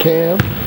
Cam.